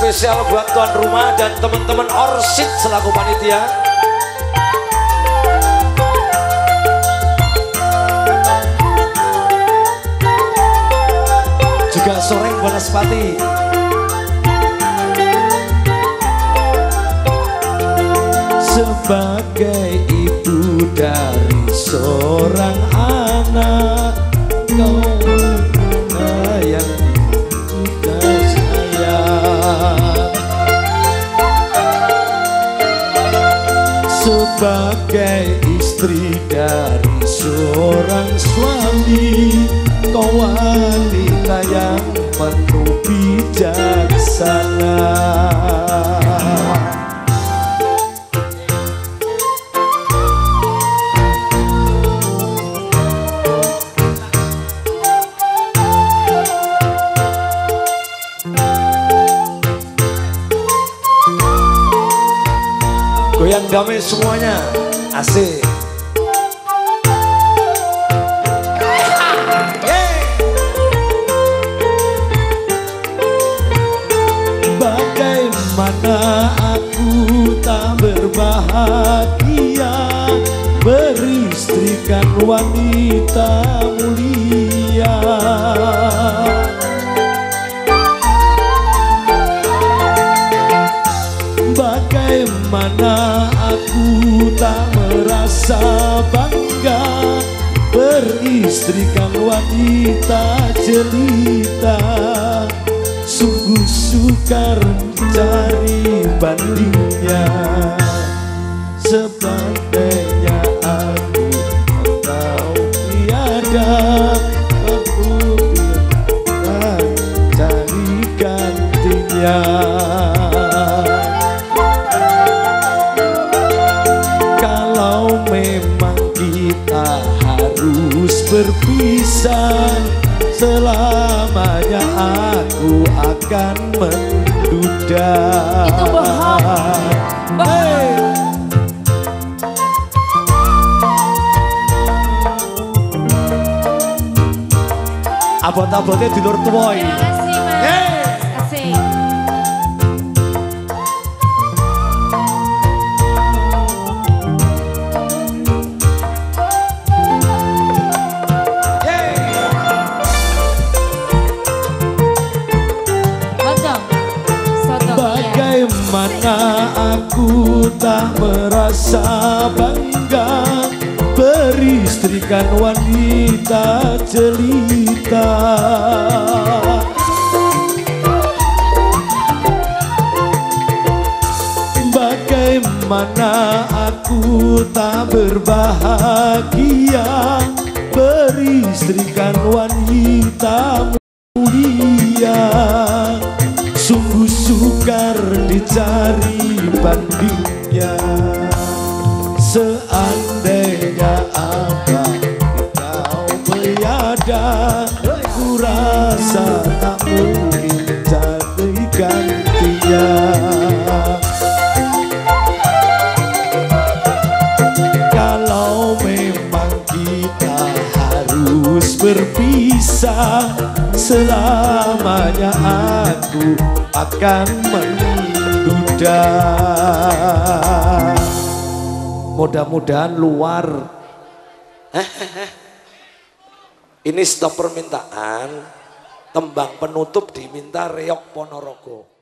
spesial buat tuan rumah dan teman-teman Orsit selaku panitia. Juga Soreng Bonaspati. Sebagai ibu dari seorang anak Sebagai istri dari seorang suami Kau wanita Goyang damai semuanya. Asik. Bagaimana aku tak berbahagia Beristrikan wanita mulia Bagaimana wanita jelita Sungguh sukar cari bandingnya. Sebaliknya aku engkau tiada Kemudian cari gantinya Kalau memang berpisah Selamanya aku akan menduda Itu bohong. Hey! Abot-abotnya di luar Bagaimana aku tak merasa bangga? Beristrikan wanita jelita. Bagaimana aku tak berbahagia? Beristrikan wanita sukar dicari bandingnya. Seandainya apa kau tiada Ku rasa tak mungkin jadi gantinya. Kalau memang kita harus berpisah Selamanya aku akan menduda Mudah-mudahan luar. Ini stop permintaan. Tembang penutup diminta Reok Ponorogo.